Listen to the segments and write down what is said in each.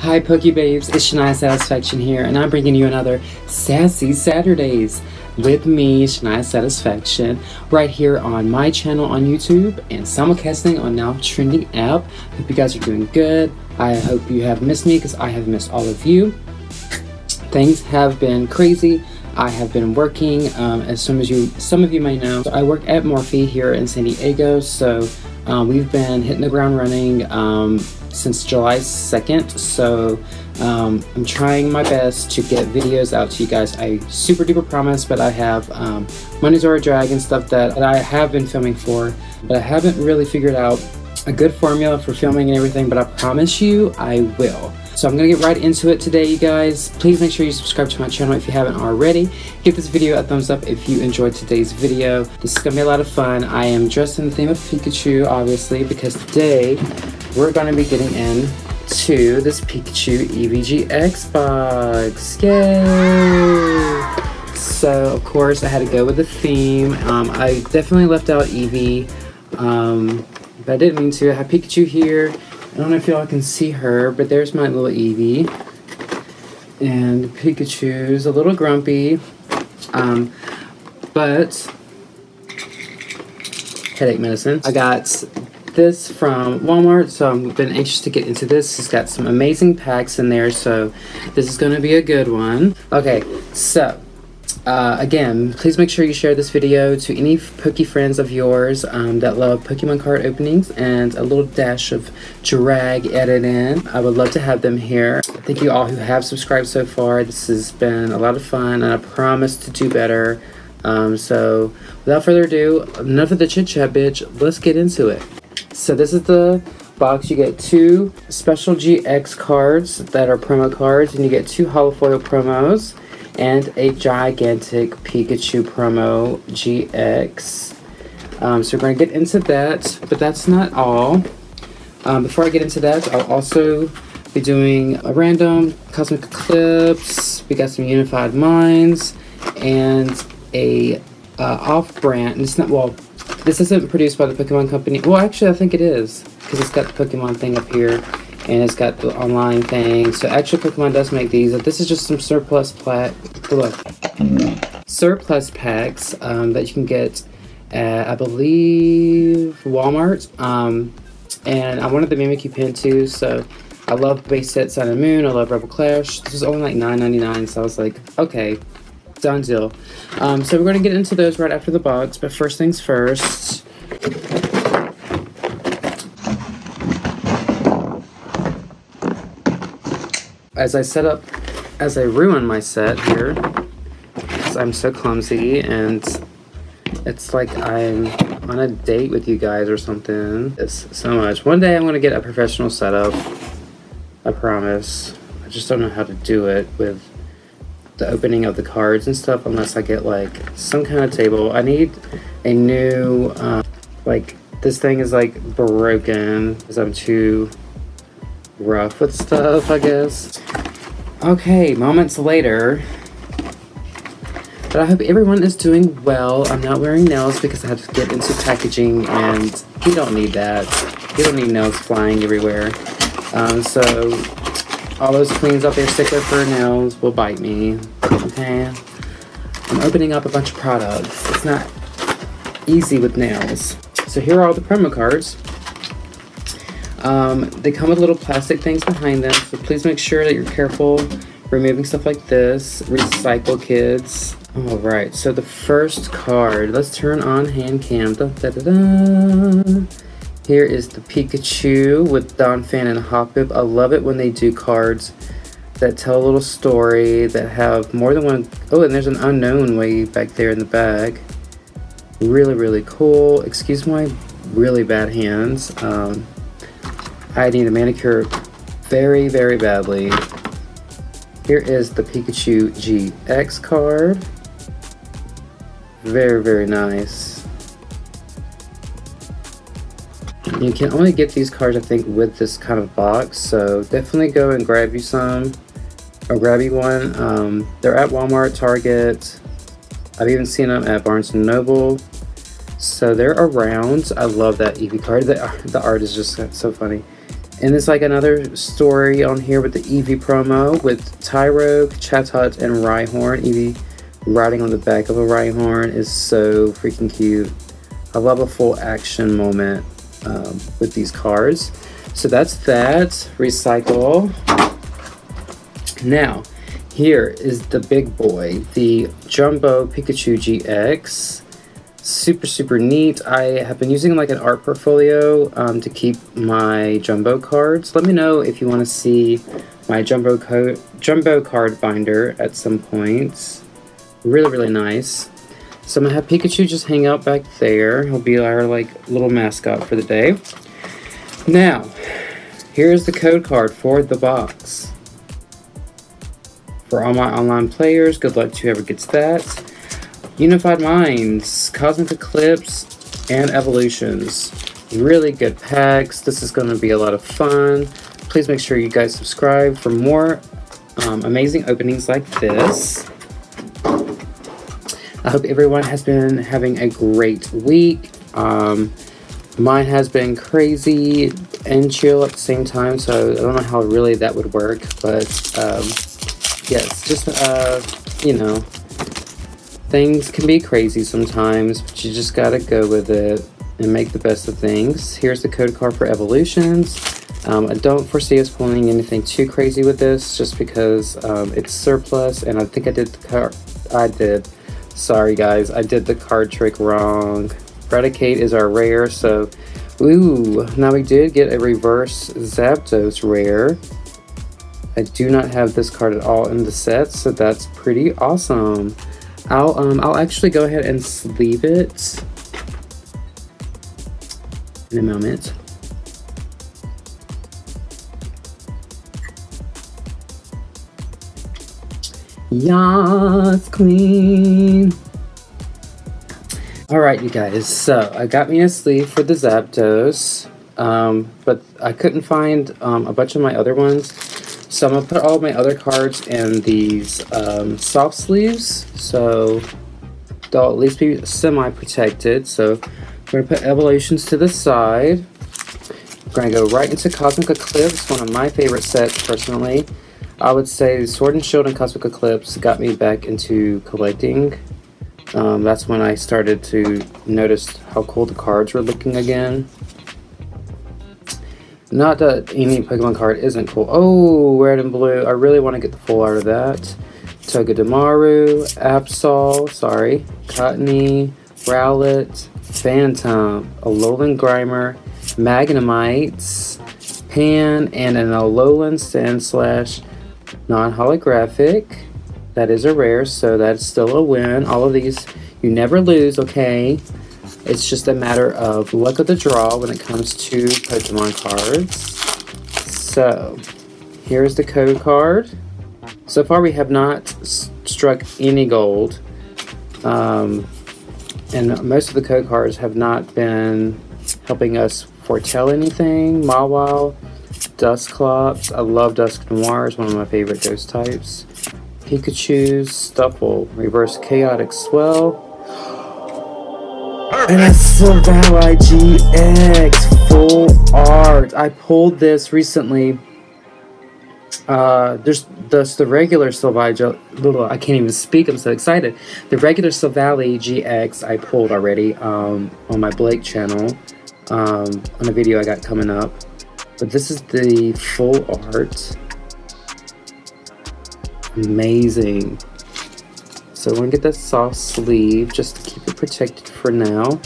Hi PokéBabes, it's Shania Satisfaction here, and I'm bringing you another Sassy Saturdays with me, Shania Satisfaction, right here on my channel on YouTube and simulcasting on Now Trending app. Hope you guys are doing good. I hope you have missed me because I have missed all of you. Things have been crazy. I have been working, um, as some as you some of you may know. I work at Morphe here in San Diego, so um, we've been hitting the ground running. Um, since July 2nd, so um, I'm trying my best to get videos out to you guys. I super duper promise, but I have um, Drag and stuff that, that I have been filming for, but I haven't really figured out a good formula for filming and everything, but I promise you I will. So I'm going to get right into it today, you guys. Please make sure you subscribe to my channel if you haven't already. Give this video a thumbs up if you enjoyed today's video. This is going to be a lot of fun. I am dressed in the theme of Pikachu, obviously, because today we're going to be getting in to this Pikachu EVG box. Yay! So, of course, I had to go with the theme. Um, I definitely left out Eevee, um, but I didn't mean to. I have Pikachu here. I don't know if y'all can see her, but there's my little Eevee. And Pikachu's a little grumpy. Um, but, headache medicine. I got this from Walmart, so I've been anxious to get into this. It's got some amazing packs in there, so this is going to be a good one. Okay, so uh, again, please make sure you share this video to any Poke friends of yours um, that love Pokemon card openings and a little dash of drag added in. I would love to have them here. Thank you all who have subscribed so far. This has been a lot of fun, and I promise to do better. Um, so, without further ado, enough of the chit chat, bitch. Let's get into it. So this is the box. You get two Special GX cards that are promo cards, and you get two holofoil promos, and a gigantic Pikachu promo GX. Um, so we're going to get into that, but that's not all. Um, before I get into that, I'll also be doing a random Cosmic Eclipse. We got some Unified Minds, and a uh, off-brand, it's not, well, this isn't produced by the Pokemon Company. Well, actually, I think it is. Because it's got the Pokemon thing up here. And it's got the online thing. So, actually, Pokemon does make these. This is just some surplus plat... Surplus packs um, that you can get at, I believe, Walmart. Um, and I wanted the Mimikyu pin, too. So, I love base set Sun and Moon. I love Rebel Clash. This was only like $9.99. So, I was like, okay, done deal. Um, so we're going to get into those right after the box, but first things first. As I set up, as I ruin my set here, I'm so clumsy and it's like I'm on a date with you guys or something. It's so much. One day I'm going to get a professional setup. I promise. I just don't know how to do it with the opening of the cards and stuff unless I get like some kind of table. I need a new, um, like this thing is like broken because I'm too rough with stuff, I guess. Okay, moments later. But I hope everyone is doing well. I'm not wearing nails because I have to get into packaging and you don't need that. You don't need nails flying everywhere. Um, so all those queens out there stickler for nails will bite me. Okay? I'm opening up a bunch of products. It's not easy with nails. So here are all the promo cards. Um, they come with little plastic things behind them, so please make sure that you're careful removing stuff like this. Recycle, kids. Alright, so the first card. Let's turn on hand cam. Da, da, da, here is the Pikachu with Donphan and Hoppip. I love it when they do cards that tell a little story, that have more than one... Oh, and there's an Unown way back there in the bag. Really, really cool. Excuse my really bad hands. Um, I need a manicure very, very badly. Here is the Pikachu GX card. Very, very nice. You can only get these cards, I think, with this kind of box, so definitely go and grab you some, or grab you one. Um, they're at Walmart, Target. I've even seen them at Barnes & Noble. So they're around. I love that Eevee card. The, the art is just so funny. And it's like another story on here with the Eevee promo with Tyrogue, Chatot, and Rhyhorn. Eevee riding on the back of a Rhyhorn is so freaking cute. I love a full action moment um, with these cards. So that's that. Recycle. Now, here is the big boy, the Jumbo Pikachu GX super super neat i have been using like an art portfolio um, to keep my jumbo cards let me know if you want to see my jumbo jumbo card binder at some point really really nice so i'm gonna have pikachu just hang out back there he'll be our like little mascot for the day now here's the code card for the box for all my online players good luck to whoever gets that Unified Minds, Cosmic Eclipse, and Evolutions. Really good packs. This is going to be a lot of fun. Please make sure you guys subscribe for more um, amazing openings like this. I hope everyone has been having a great week. Um, mine has been crazy and chill at the same time, so I don't know how really that would work, but um, yes, just, uh, you know, things can be crazy sometimes, but you just gotta go with it and make the best of things. Here's the code card for Evolutions. Um, I don't foresee us pulling anything too crazy with this just because um, it's surplus and I think I did the card, I did, sorry guys, I did the card trick wrong. Predicate is our rare, so, ooh, now we did get a reverse Zapdos rare. I do not have this card at all in the set, so that's pretty awesome. I'll um I'll actually go ahead and sleeve it in a moment. Yes, queen. All right, you guys. So I got me a sleeve for the Zapdos, um, but I couldn't find um, a bunch of my other ones. So I'm to put all my other cards in these um, soft sleeves, so they'll at least be semi-protected. So we're to put Evolutions to the side. We're to go right into Cosmic Eclipse, one of my favorite sets personally. I would say Sword and Shield and Cosmic Eclipse got me back into collecting. Um, that's when I started to notice how cool the cards were looking again. Not that any Pokemon card isn't cool. Oh, red and blue. I really want to get the full out of that. Togedemaru, Absol, sorry, Cottonee, Rowlet, Phantump, Alolan Grimer, Magnemites, Pan, and an Alolan Sandslash non-holographic. That is a rare, so that's still a win. All of these, you never lose, okay? It's just a matter of luck of the draw when it comes to Pokemon cards. So, here's the code card. So far we have not struck any gold. Um, and most of the code cards have not been helping us foretell anything. Mawile, Dusclops. I love Dusknoir, one of my favorite ghost types. Pikachu's Stufful. Reverse Chaotic Swell, and a Silvally GX full art. I pulled this recently. Uh, there's there's the regular Silvally. I can't even speak. I'm so excited. The regular Silvally GX I pulled already um, on my Blake channel um, on a video I got coming up. But this is the full art. Amazing. So we're gonna get that soft sleeve just to keep it protected for now.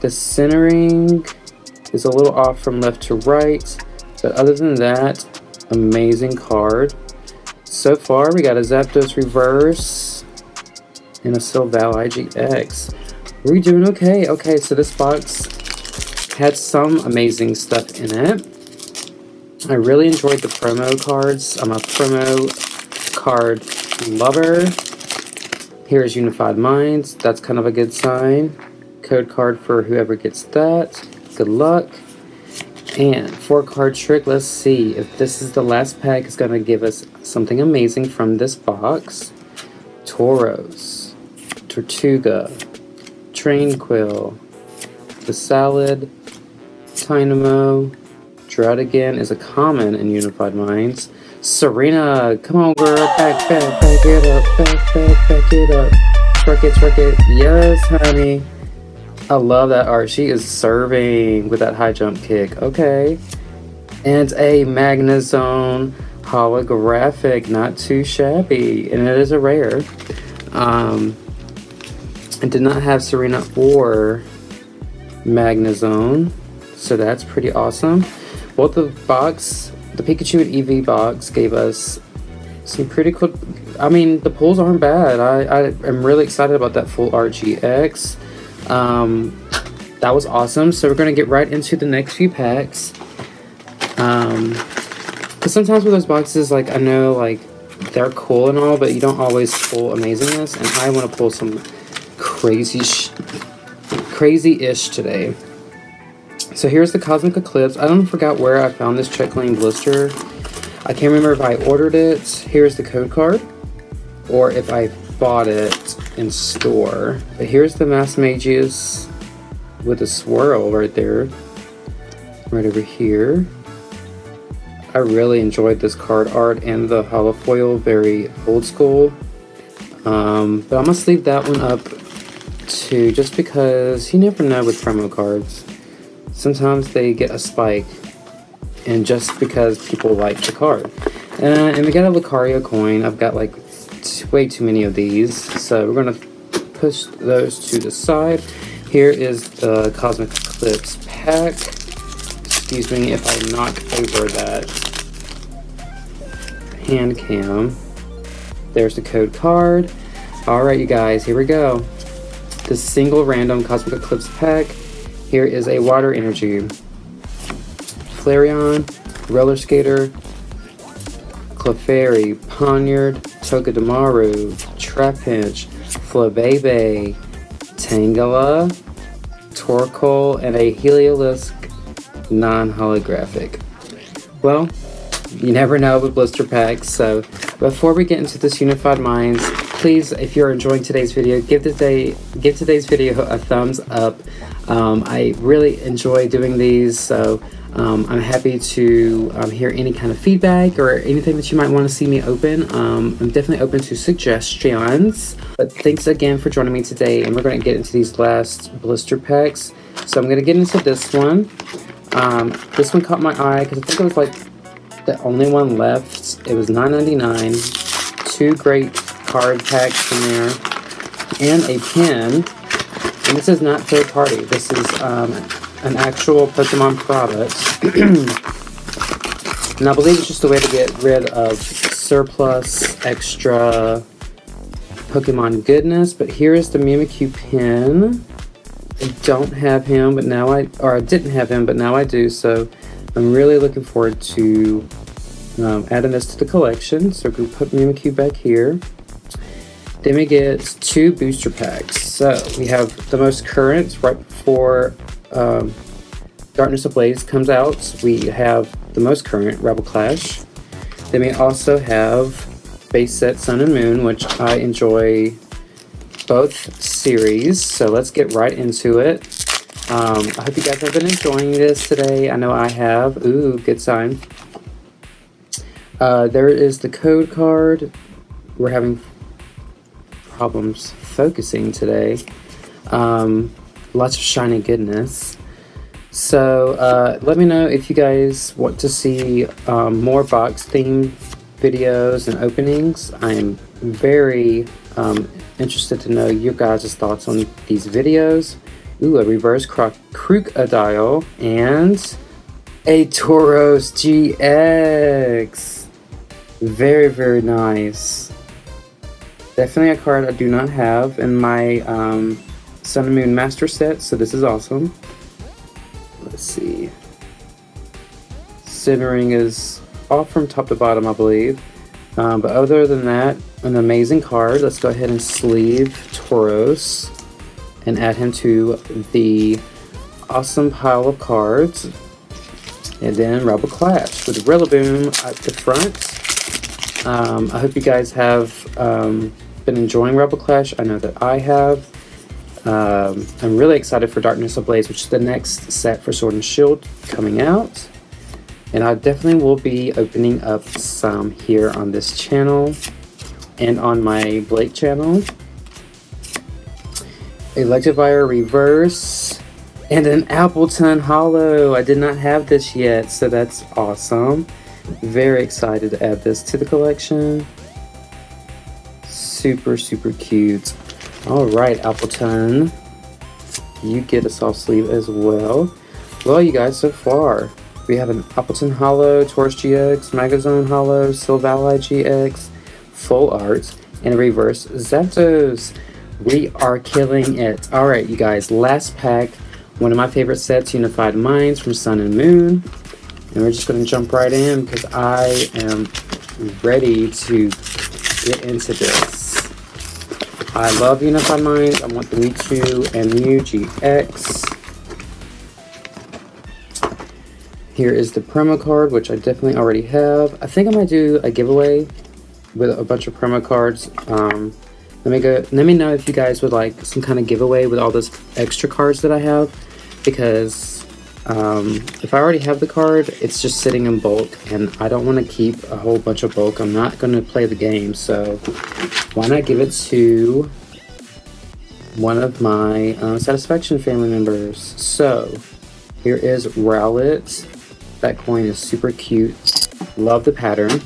The centering is a little off from left to right, but other than that, amazing card. So far, we got a Zapdos Reverse and a Silvally GX. We're doing okay. Okay, so this box had some amazing stuff in it. I really enjoyed the promo cards. I'm a promo card lover. Here is Unified Minds. That's kind of a good sign. Code card for whoever gets that. Good luck. And four card trick. Let's see if this is the last pack. It's going to give us something amazing from this box. Tauros. Tortuga. Tranquill. The Salad. Tynamo. Druddigon is a common in Unified Minds. Serena, come on girl, back, back, back it up, back, back, back it up. Twerk it, twerk it. Yes, honey. I love that art. She is serving with that high jump kick. Okay. And a Magnezone holographic, not too shabby. And it is a rare. Um, did not have Serena or Magnezone. So that's pretty awesome. Both the box, the Pikachu and Eevee box gave us some pretty cool, I mean, the pulls aren't bad. I, I am really excited about that full RGX. Um, that was awesome. So we're going to get right into the next few packs. Um, because sometimes with those boxes, like, I know, like, they're cool and all, but you don't always pull amazingness. And I want to pull some crazy, crazy-ish today. So here's the Cosmic Eclipse. I don't forgot where I found this check lane blister. I can't remember if I ordered it. Here's the code card. Or if I bought it in store. But here's the Mismagius with a swirl right there. Right over here. I really enjoyed this card art and the holofoil, very old school. Um, but I'm going to leave that one up too, just because you never know with promo cards sometimes they get a spike and just because people like the card. Uh, and we got a Lucario coin. I've got like way too many of these. So we're to push those to the side. Here is the Cosmic Eclipse pack. Excuse me if I knock over that hand cam. There's the code card. Alright you guys, here we go. The single random Cosmic Eclipse pack here is a water energy. Flareon, Roller Skater, Clefairy, Pawniard, Togedemaru, Trapinch, Flabebe, Tangela, Torkoal, and a Heliolisk non-holographic. Well, you never know with blister packs, so before we get into this Unified Minds, please, if you're enjoying today's video, give today give today's video a thumbs up. Um, I really enjoy doing these, so um, I'm happy to um, hear any kind of feedback or anything that you might want to see me open. Um, I'm definitely open to suggestions. But thanks again for joining me today, and we're going to get into these last blister packs. So I'm going to get into this one. Um, this one caught my eye because I think it was like the only one left. It was $9.99. Two great card packs in there, and a pin. And this is not third party. This is um, an actual Pokemon product. and I believe it's just a way to get rid of surplus, extra Pokemon goodness. But here is the Mimikyu pin. I don't have him, but now I, or I didn't have him, but now I do. So I'm really looking forward to um, adding this to the collection. So we put Mimikyu back here. Then we get two booster packs. So we have the most current right before um, Darkness Ablaze comes out. We have the most current Rebel Clash. Then we also have base set Sun and Moon, which I enjoy both series. So let's get right into it. Um, I hope you guys have been enjoying this today. I know I have. Ooh, good sign. Uh, there is the code card. We're having problems focusing today. Um, lots of shiny goodness. So uh, let me know if you guys want to see um, more box theme videos and openings. I am very um, interested to know your guys' thoughts on these videos. Ooh, a reverse croc Krookodile and a Tauros GX. Very, very nice. Definitely a card I do not have in my um, Sun and Moon Master set, so this is awesome. Let's see. Centering is off from top to bottom, I believe. Um, but other than that, an amazing card. Let's go ahead and sleeve Tauros and add him to the awesome pile of cards. And then Rebel Clash with Rillaboom at the front. Um, I hope you guys have um, been enjoying Rebel Clash. I know that I have. Um, I'm really excited for Darkness Ablaze, which is the next set for Sword and Shield coming out. And I definitely will be opening up some here on this channel and on my Blake channel. Electivire Reverse and an Appletun Holo. I did not have this yet, so that's awesome. Very excited to add this to the collection. Super, super cute. All right, Appletun, You get a soft sleeve as well. Well, you guys, so far, we have an Appletun Holo, Tauros GX, Magnezone Holo, Silvally GX, Full Art, and Reverse Zapdos. We are killing it. All right, you guys, last pack. One of my favorite sets, Unified Minds from Sun and Moon. And we're just going to jump right in because I am ready to get into this. I love Unified Minds. I want the Mewtwo and Mew GX. Here is the promo card, which I definitely already have. I think I might do a giveaway with a bunch of promo cards. Um, let me go. Let me know if you guys would like some kind of giveaway with all those extra cards that I have, because um, if I already have the card, it's just sitting in bulk, and I don't want to keep a whole bunch of bulk. I'm not going to play the game, so why not give it to one of my uh, Satisfaction family members? So here is Rowlet. That coin is super cute. Love the pattern.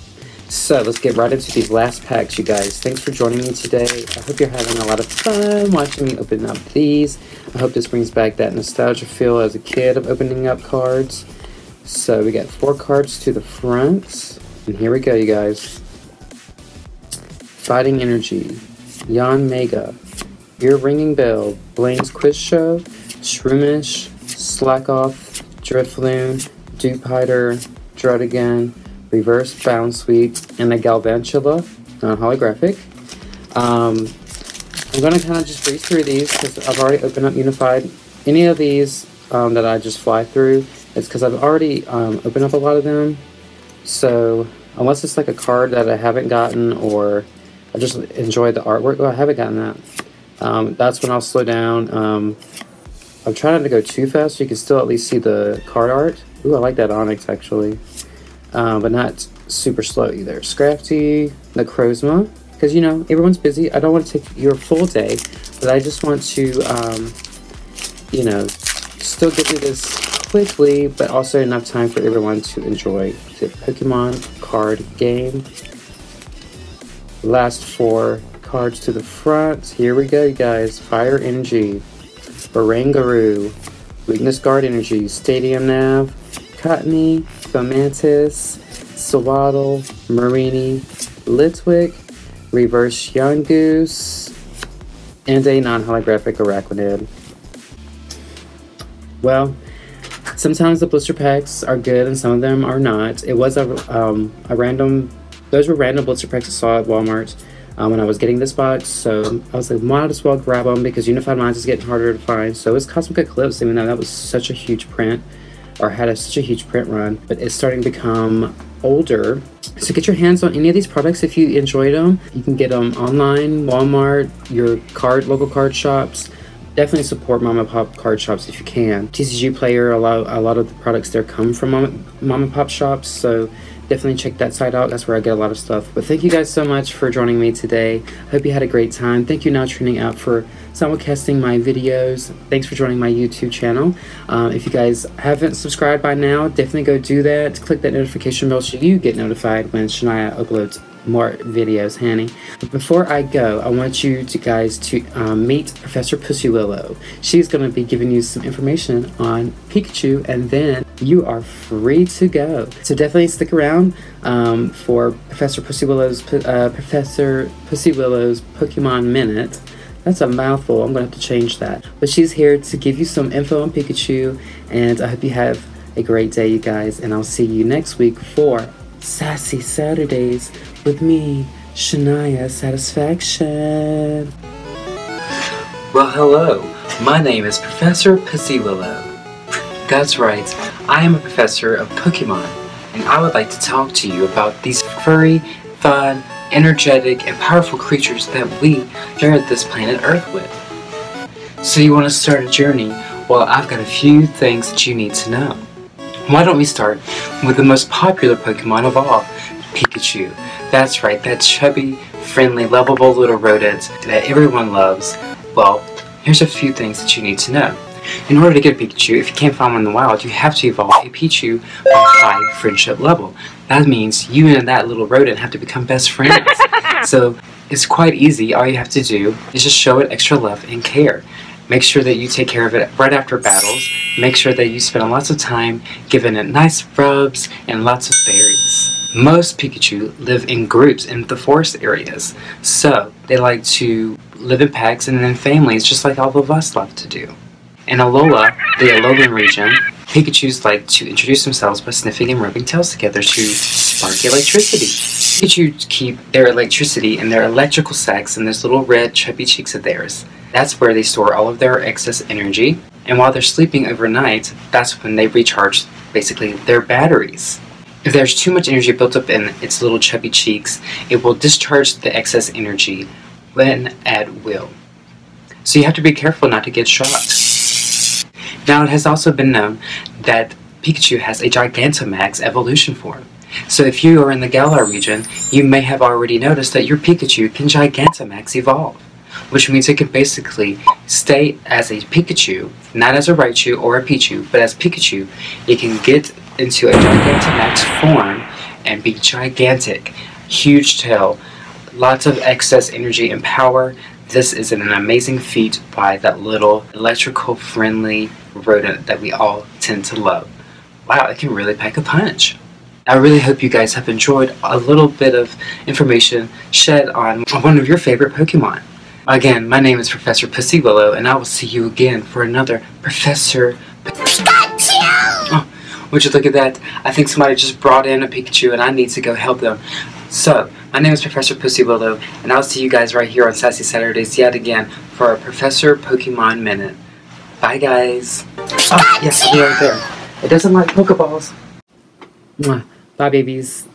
So let's get right into these last packs, you guys. Thanks for joining me today. I hope you're having a lot of fun watching me open up these. I hope this brings back that nostalgia feel as a kid of opening up cards. So we got four cards to the front. And here we go, you guys. Fighting Energy, Yanmega, Ear Ringing Bell, Blaine's Quiz Show, Shroomish, Slakoth, Drifloon, Dewpider, Druddigon, Reverse Bound Sweep, and a Galvantula non-holographic. Um, I'm going to kind of just breeze through these because I've already opened up Unified. Any of these um, that I just fly through, it's because I've already um, opened up a lot of them. So unless it's like a card that I haven't gotten or I just enjoyed the artwork, oh, I haven't gotten that. Um, that's when I'll slow down. Um, I'm trying not to go too fast so you can still at least see the card art. Ooh, I like that Onix actually uh, but not super slow either. Scrafty, Necrozma, because you know everyone's busy. I don't want to take your full day, but I just want to, um, you know, still get through this quickly, but also enough time for everyone to enjoy the Pokemon card game. Last four cards to the front. Here we go, guys. Fire Energy, Barangaroo, Weakness Guard Energy, Stadium Nav, Cottonee, Fomantis, Sewaddle, Mareanie, Litwick, Reverse Yungoos, and a non-holographic Araquanid. Well, sometimes the blister packs are good and some of them are not. It was a, um, a random, those were random blister packs I saw at Walmart um, when I was getting this box, so I was like, might as well grab them because Unified Minds is getting harder to find. So it's Cosmic Eclipse, even though that was such a huge print or had a, such a huge print run, but it's starting to become older. So get your hands on any of these products if you enjoyed them. You can get them online, Walmart, your card local card shops. Definitely support mom and pop card shops if you can. TCG Player, a lot, a lot of the products there come from mom, mom and pop shops, so definitely check that site out. That's where I get a lot of stuff. But thank you guys so much for joining me today. I Hope you had a great time. Thank you Now Trending app for simulcasting my videos. Thanks for joining my YouTube channel. Um, if you guys haven't subscribed by now, definitely go do that. Click that notification bell so you get notified when Shania uploads more videos, honey. Before I go, I want you to guys to um, meet Professor Pussy Willow. She's going to be giving you some information on Pikachu, and then you are free to go. So definitely stick around um, for Professor Pussy Willow's uh, Professor Pussy Willow's Pokemon Minute. That's a mouthful. I'm going to have to change that. But she's here to give you some info on Pikachu, and I hope you have a great day, you guys. And I'll see you next week for Sassy Saturdays with me, Shania Satisfaction. Well, hello. My name is Professor Willow. That's right, I am a professor of Pokemon, and I would like to talk to you about these furry, fun, energetic, and powerful creatures that we share this planet Earth with. So you want to start a journey? Well, I've got a few things that you need to know. Why don't we start with the most popular Pokemon of all, Pikachu. That's right, that chubby, friendly, lovable little rodent that everyone loves. Well, here's a few things that you need to know. In order to get a Pikachu, if you can't find one in the wild, you have to evolve a Pichu on a high friendship level. That means you and that little rodent have to become best friends. so it's quite easy. All you have to do is just show it extra love and care. Make sure that you take care of it right after battles. Make sure that you spend lots of time giving it nice rubs and lots of berries. Most Pikachu live in groups in the forest areas, so they like to live in packs and in families just like all of us love to do. In Alola, the Alolan region, Pikachus like to introduce themselves by sniffing and rubbing tails together to spark electricity. Pikachu keep their electricity in their electrical sacs in those little red chubby cheeks of theirs. That's where they store all of their excess energy, and while they're sleeping overnight, that's when they recharge basically their batteries. If there's too much energy built up in its little chubby cheeks, it will discharge the excess energy when at will. So you have to be careful not to get shocked. Now it has also been known that Pikachu has a Gigantamax evolution form. So if you are in the Galar region, you may have already noticed that your Pikachu can Gigantamax evolve which means it can basically stay as a Pikachu, not as a Raichu or a Pichu, but as Pikachu. It can get into a Gigantamax form and be gigantic, huge tail, lots of excess energy and power. This is an amazing feat by that little electrical friendly rodent that we all tend to love. Wow, it can really pack a punch. I really hope you guys have enjoyed a little bit of information shed on one of your favorite Pokemon. Again, my name is Professor Pussy Willow, and I will see you again for another Professor Pikachu! Oh, would you look at that? I think somebody just brought in a Pikachu, and I need to go help them. So, my name is Professor Pussy Willow, and I'll see you guys right here on Sassy Saturdays yet again for a Professor Pokemon Minute. Bye, guys. Oh, yes, I'll be right there. It doesn't like Pokeballs. Bye, babies.